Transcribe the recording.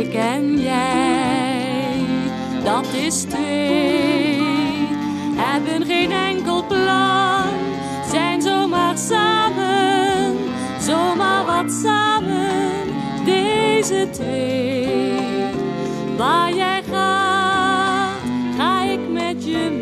ik en jij, dat is twee. Hebben geen enkel plan, zijn zomaar samen, zomaar wat samen, deze twee. Waar jij gaat, ga ik met je mee.